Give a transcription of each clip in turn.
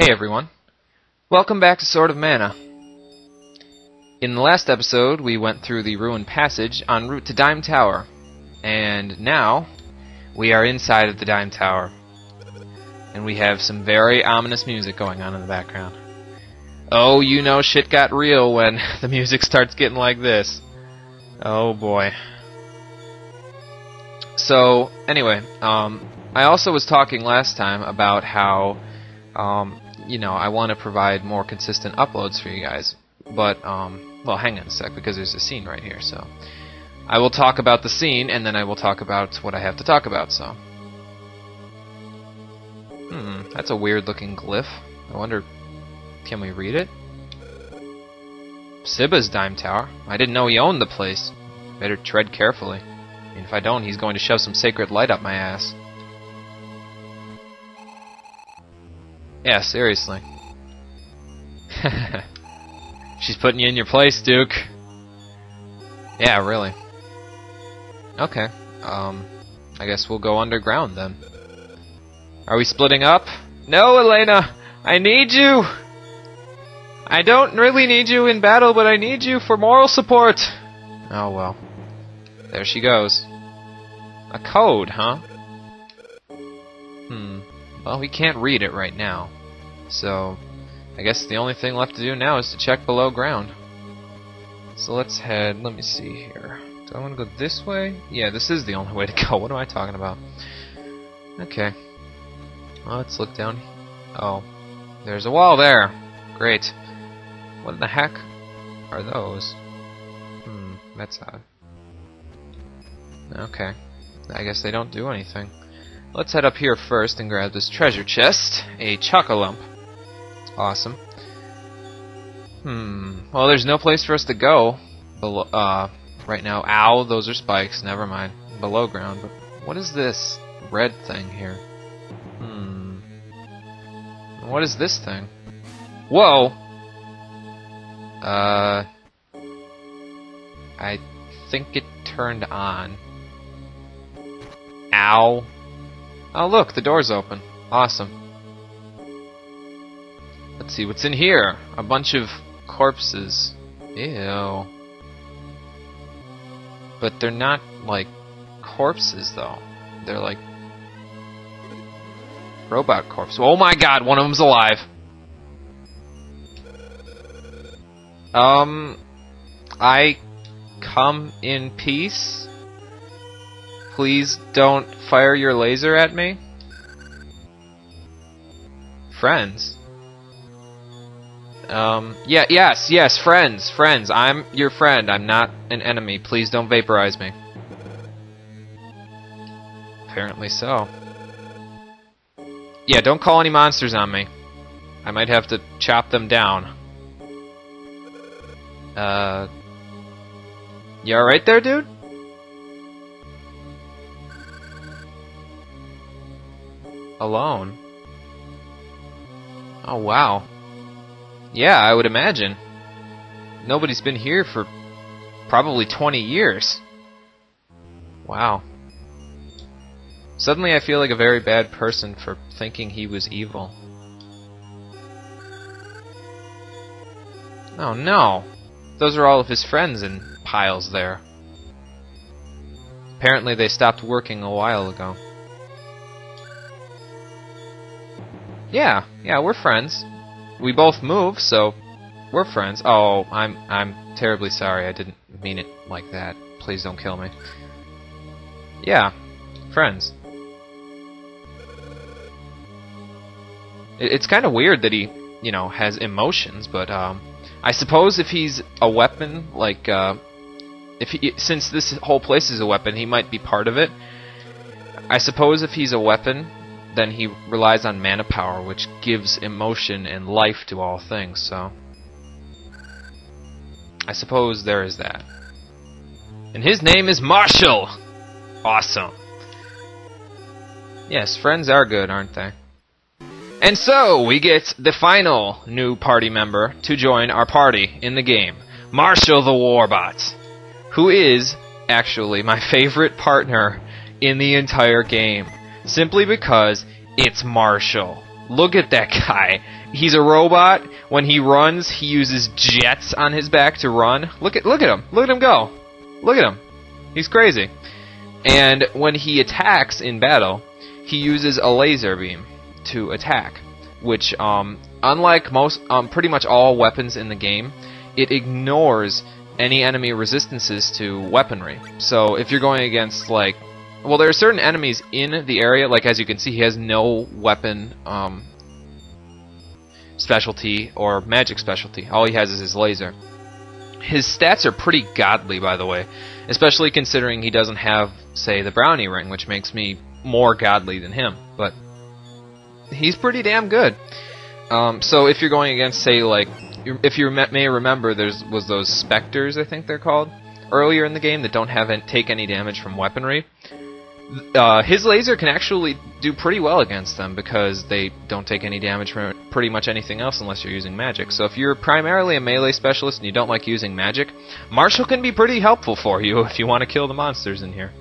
Hey everyone. Welcome back to Sword of Mana. In the last episode, we went through the ruined passage en route to Dime Tower. And now, we are inside of the Dime Tower. And we have some very ominous music going on in the background. Oh, you know shit got real when the music starts getting like this. Oh boy. So, anyway, um, I also was talking last time about how, um, you know, I want to provide more consistent uploads for you guys. But, um, well, hang on a sec, because there's a scene right here, so. I will talk about the scene, and then I will talk about what I have to talk about, so. Hmm, that's a weird looking glyph. I wonder, can we read it? Cibba's Dime Tower. I didn't know he owned the place. Better tread carefully. I mean, if I don't, he's going to shove some sacred light up my ass. Yeah, seriously. She's putting you in your place, Duke. Yeah, really. Okay. Um, I guess we'll go underground then. Are we splitting up? No, Elena! I need you! I don't really need you in battle, but I need you for moral support! Oh well. There she goes. A code, huh? Hmm. Well, we can't read it right now. So, I guess the only thing left to do now is to check below ground. So let's head, let me see here. Do I want to go this way? Yeah, this is the only way to go. What am I talking about? Okay. Well, let's look down. Oh, there's a wall there. Great. What the heck are those? Hmm, that's odd. Okay. I guess they don't do anything. Let's head up here first and grab this treasure chest. A Chocolump. Awesome. Hmm. Well, there's no place for us to go below, uh, right now. Ow, those are spikes. Never mind. Below ground. But what is this red thing here? Hmm. What is this thing? Whoa! Uh. I think it turned on. Ow. Oh, look, the door's open. Awesome. Let's see what's in here. A bunch of corpses. Ew. But they're not, like, corpses, though. They're like. Robot corpses. Oh my god, one of them's alive. Um. I come in peace. Please don't fire your laser at me. Friends. Um, yeah, yes, yes, friends, friends. I'm your friend. I'm not an enemy. Please don't vaporize me. Apparently so. Yeah, don't call any monsters on me. I might have to chop them down. Uh, you alright there, dude? Alone? Oh, wow. Yeah, I would imagine. Nobody's been here for probably 20 years. Wow. Suddenly I feel like a very bad person for thinking he was evil. Oh no! Those are all of his friends in piles there. Apparently they stopped working a while ago. Yeah, yeah, we're friends. We both move, so we're friends. Oh, I'm I'm terribly sorry. I didn't mean it like that. Please don't kill me. Yeah, friends. It's kind of weird that he, you know, has emotions, but um, I suppose if he's a weapon, like uh, if he, since this whole place is a weapon, he might be part of it. I suppose if he's a weapon, then he relies on mana power, which gives emotion and life to all things, so. I suppose there is that. And his name is Marshall! Awesome. Yes, friends are good, aren't they? And so, we get the final new party member to join our party in the game. Marshall the Warbot. Who is, actually, my favorite partner in the entire game simply because it's Marshall. Look at that guy. He's a robot. When he runs, he uses jets on his back to run. Look at look at him. Look at him go. Look at him. He's crazy. And when he attacks in battle, he uses a laser beam to attack, which um, unlike most um, pretty much all weapons in the game, it ignores any enemy resistances to weaponry. So if you're going against like well, there are certain enemies in the area, like as you can see, he has no weapon um, specialty or magic specialty. All he has is his laser. His stats are pretty godly, by the way, especially considering he doesn't have, say, the brownie ring, which makes me more godly than him. But he's pretty damn good. Um, so if you're going against, say, like, if you may remember, there's was those specters, I think they're called, earlier in the game that don't have take any damage from weaponry uh, his laser can actually do pretty well against them because they don't take any damage from pretty much anything else unless you're using magic. So if you're primarily a melee specialist and you don't like using magic, Marshall can be pretty helpful for you if you want to kill the monsters in here.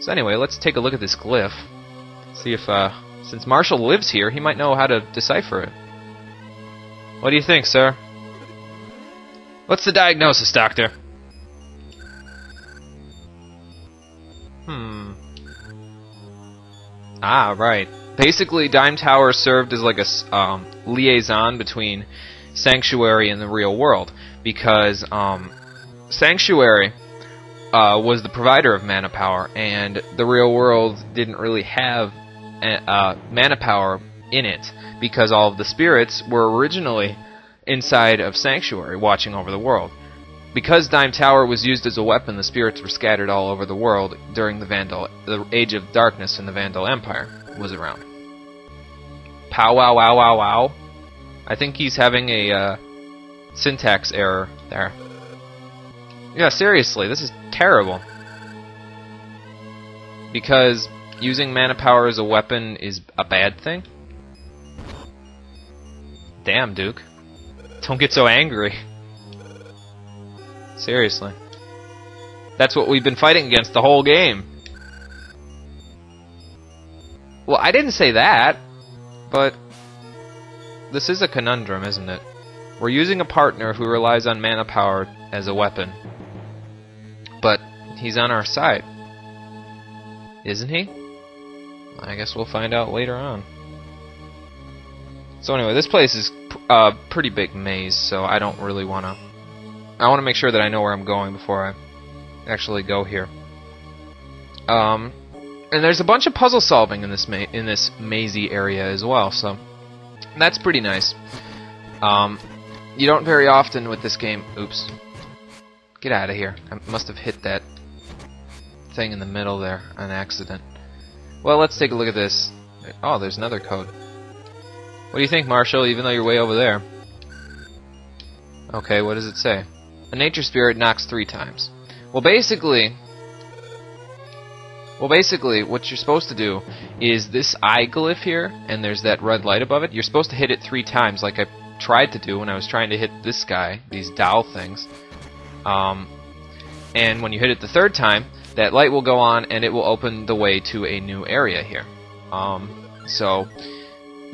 So anyway, let's take a look at this glyph. See if, uh, since Marshall lives here, he might know how to decipher it. What do you think, sir? What's the diagnosis, Doctor? Ah, right. Basically, Dime Tower served as like a um, liaison between Sanctuary and the real world because um, Sanctuary uh, was the provider of mana power, and the real world didn't really have uh, mana power in it because all of the spirits were originally inside of Sanctuary, watching over the world. Because Dime Tower was used as a weapon, the spirits were scattered all over the world during the Vandole, the Age of Darkness and the Vandole Empire was around. Pow wow wow wow wow. I think he's having a uh, syntax error there. Yeah, seriously, this is terrible. Because using mana power as a weapon is a bad thing? Damn, Duke. Don't get so angry. Seriously. That's what we've been fighting against the whole game. Well, I didn't say that, but this is a conundrum, isn't it? We're using a partner who relies on mana power as a weapon. But he's on our side. Isn't he? I guess we'll find out later on. So anyway, this place is a uh, pretty big maze, so I don't really want to I want to make sure that I know where I'm going before I actually go here. Um, and there's a bunch of puzzle solving in this in this mazy area as well, so that's pretty nice. Um, you don't very often with this game. Oops, get out of here! I must have hit that thing in the middle there on accident. Well, let's take a look at this. Oh, there's another code. What do you think, Marshall? Even though you're way over there. Okay, what does it say? A nature spirit knocks three times. Well, basically, well, basically, what you're supposed to do is this eye glyph here, and there's that red light above it. You're supposed to hit it three times, like I tried to do when I was trying to hit this guy, these Dao things. Um, and when you hit it the third time, that light will go on, and it will open the way to a new area here. Um, so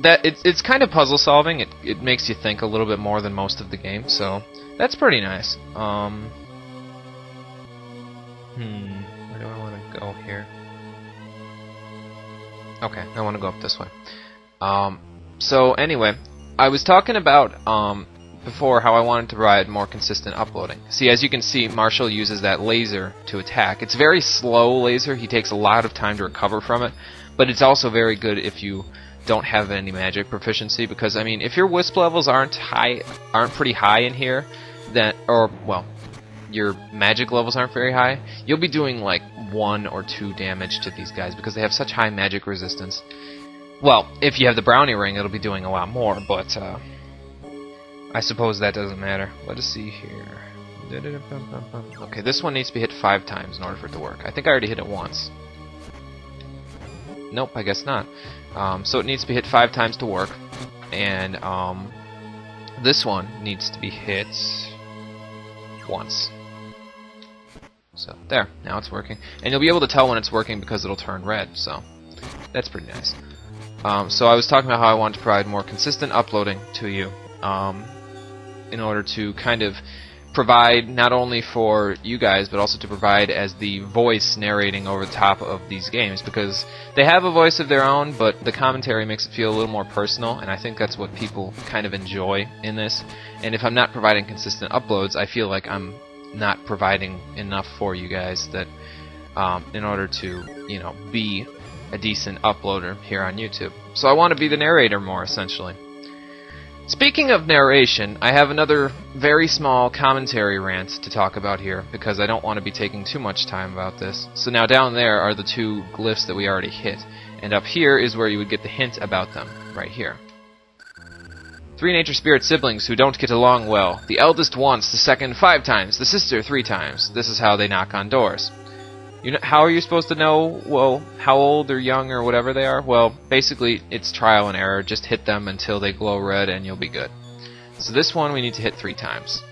that it's it's kind of puzzle solving. It it makes you think a little bit more than most of the game. So that's pretty nice. Um, hmm, where do I want to go here? Okay, I want to go up this way. Um, so anyway, I was talking about um, before how I wanted to provide more consistent uploading. See, as you can see, Marshall uses that laser to attack. It's very slow laser. He takes a lot of time to recover from it, but it's also very good if you don't have any magic proficiency because I mean if your wisp levels aren't high aren't pretty high in here that or well your magic levels aren't very high you'll be doing like one or two damage to these guys because they have such high magic resistance. Well if you have the brownie ring it'll be doing a lot more but uh, I suppose that doesn't matter. Let us see here. Okay this one needs to be hit five times in order for it to work. I think I already hit it once. Nope I guess not. Um, so it needs to be hit five times to work. And um, this one needs to be hit once. So there, now it's working. And you'll be able to tell when it's working because it'll turn red, so that's pretty nice. Um, so I was talking about how I wanted to provide more consistent uploading to you um, in order to kind of provide not only for you guys but also to provide as the voice narrating over the top of these games because they have a voice of their own but the commentary makes it feel a little more personal and I think that's what people kind of enjoy in this. And if I'm not providing consistent uploads I feel like I'm not providing enough for you guys that um, in order to you know be a decent uploader here on YouTube. So I want to be the narrator more essentially Speaking of narration, I have another very small commentary rant to talk about here because I don't want to be taking too much time about this. So now down there are the two glyphs that we already hit, and up here is where you would get the hint about them, right here. Three nature spirit siblings who don't get along well. The eldest once, the second five times, the sister three times. This is how they knock on doors. You know, how are you supposed to know, well, how old or young or whatever they are? Well, basically, it's trial and error. Just hit them until they glow red and you'll be good. So this one we need to hit three times.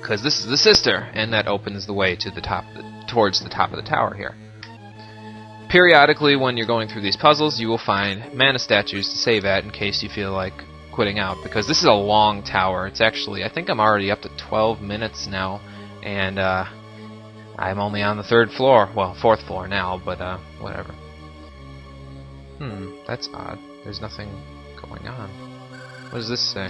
Because this is the sister, and that opens the way to the top, towards the top of the tower here. Periodically, when you're going through these puzzles, you will find mana statues to save at in case you feel like quitting out. Because this is a long tower. It's actually, I think I'm already up to 12 minutes now, and uh, I'm only on the third floor. Well, fourth floor now, but uh, whatever. Hmm, that's odd. There's nothing going on. What does this say?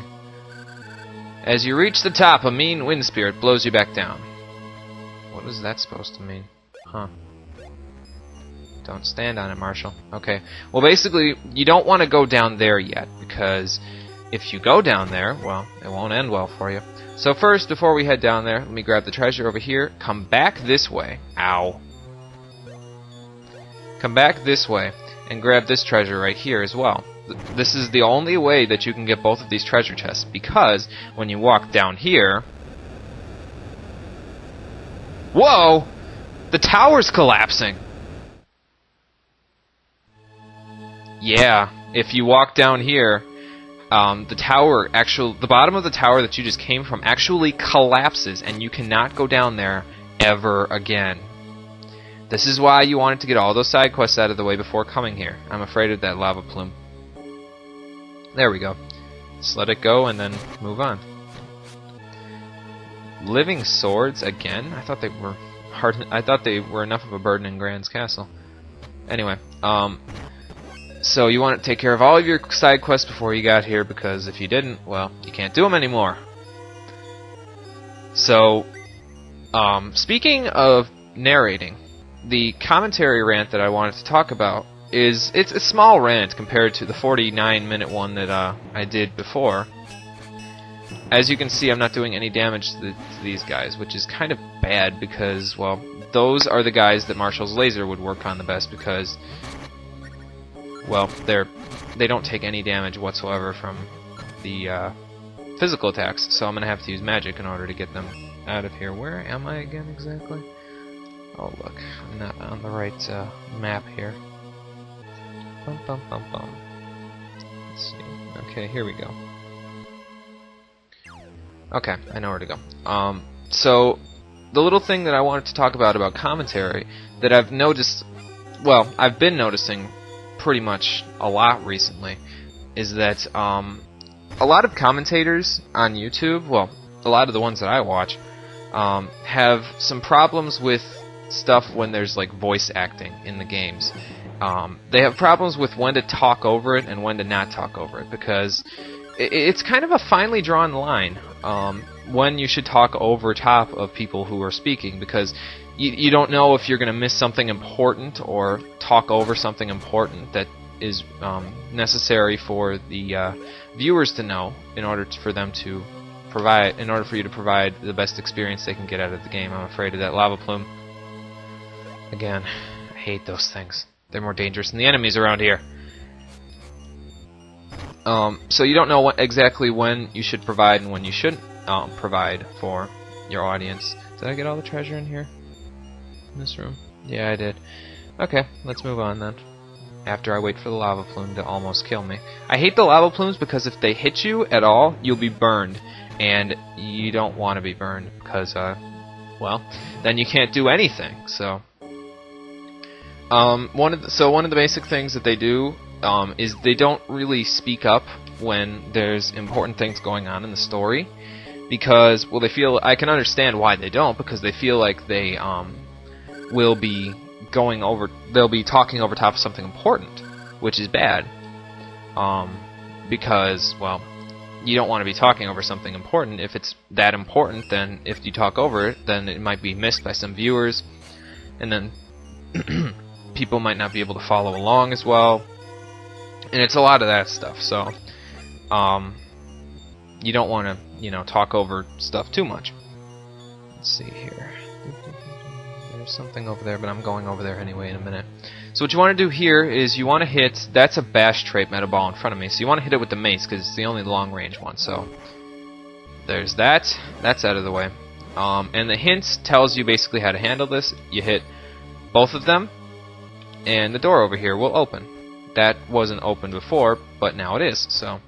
As you reach the top, a mean wind spirit blows you back down. What is that supposed to mean? Huh. Don't stand on it, Marshall. Okay. Well, basically, you don't want to go down there yet, because if you go down there, well, it won't end well for you. So first, before we head down there, let me grab the treasure over here, come back this way. Ow. Come back this way, and grab this treasure right here as well. This is the only way that you can get both of these treasure chests, because when you walk down here... Whoa! The tower's collapsing! Yeah, if you walk down here, um, the tower actual the bottom of the tower that you just came from actually collapses and you cannot go down there ever again. This is why you wanted to get all those side quests out of the way before coming here. I'm afraid of that lava plume. There we go. Just let it go and then move on. Living swords again? I thought they were hard. I thought they were enough of a burden in Grand's castle. Anyway, um, so you want to take care of all of your side quests before you got here, because if you didn't, well, you can't do them anymore. So, um, speaking of narrating, the commentary rant that I wanted to talk about is it's a small rant compared to the 49 minute one that uh, I did before. As you can see, I'm not doing any damage to, the, to these guys, which is kind of bad because, well, those are the guys that Marshall's laser would work on the best because well, they're they don't take any damage whatsoever from the uh, physical attacks, so I'm gonna have to use magic in order to get them out of here. Where am I again exactly? Oh look, I'm not on the right uh, map here. Bum bum bum bum. Let's see. Okay, here we go. Okay, I know where to go. Um, so the little thing that I wanted to talk about about commentary that I've noticed, well, I've been noticing pretty much a lot recently is that um, a lot of commentators on YouTube, well, a lot of the ones that I watch, um, have some problems with stuff when there's like voice acting in the games. Um, they have problems with when to talk over it and when to not talk over it because it's kind of a finely drawn line um, when you should talk over top of people who are speaking because you, you don't know if you're going to miss something important or talk over something important that is um, necessary for the uh, viewers to know in order to, for them to provide in order for you to provide the best experience they can get out of the game. I'm afraid of that lava plume. Again, I hate those things. They're more dangerous than the enemies around here. Um, so you don't know what, exactly when you should provide and when you shouldn't um, provide for your audience. Did I get all the treasure in here? In this room? Yeah, I did. Okay, let's move on then. After I wait for the lava plume to almost kill me. I hate the lava plumes because if they hit you at all, you'll be burned. And you don't want to be burned because, uh, well, then you can't do anything. So, um, one of the, so one of the basic things that they do um, is they don't really speak up when there's important things going on in the story because well they feel I can understand why they don't because they feel like they um, will be going over they'll be talking over top of something important which is bad. Um, because well you don't want to be talking over something important. If it's that important then if you talk over it then it might be missed by some viewers. And then people might not be able to follow along as well. And it's a lot of that stuff. So um, you don't want to you know, talk over stuff too much. Let's see here. There's something over there, but I'm going over there anyway in a minute. So what you want to do here is you want to hit, that's a bash trait meta ball in front of me, so you want to hit it with the mace because it's the only long range one, so there's that, that's out of the way. Um, and the hint tells you basically how to handle this. You hit both of them, and the door over here will open. That wasn't open before, but now it is, so